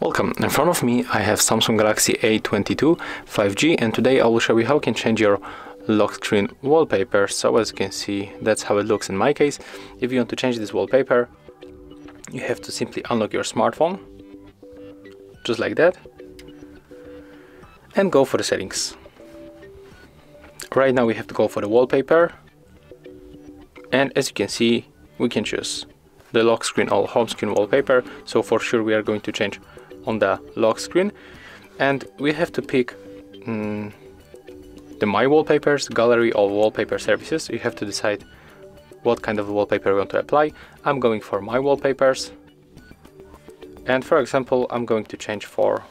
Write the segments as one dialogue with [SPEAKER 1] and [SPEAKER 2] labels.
[SPEAKER 1] Welcome, in front of me I have Samsung Galaxy A22 5G and today I will show you how you can change your lock screen wallpaper. So as you can see, that's how it looks in my case. If you want to change this wallpaper, you have to simply unlock your smartphone, just like that, and go for the settings. Right now we have to go for the wallpaper, and as you can see, we can choose the lock screen or home screen wallpaper. So for sure we are going to change on the lock screen. And we have to pick um, the my wallpapers gallery or wallpaper services. You have to decide what kind of wallpaper you want to apply. I'm going for my wallpapers. And for example i'm going to change for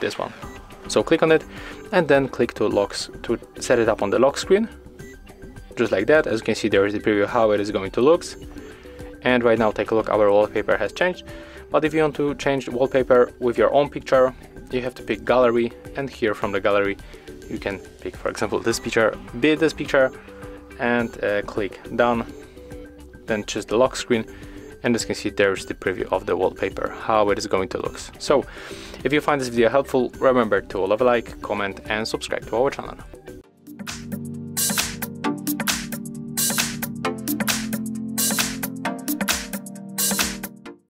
[SPEAKER 1] this one. So click on it and then click to locks to set it up on the lock screen just like that. As you can see there is the preview how it is going to look and right now take a look our wallpaper has changed. But if you want to change the wallpaper with your own picture, you have to pick gallery. And here from the gallery you can pick for example this picture, bid this picture and uh, click done. Then choose the lock screen. And as you can see there's the preview of the wallpaper how it is going to look so if you find this video helpful remember to leave a like comment and subscribe to our channel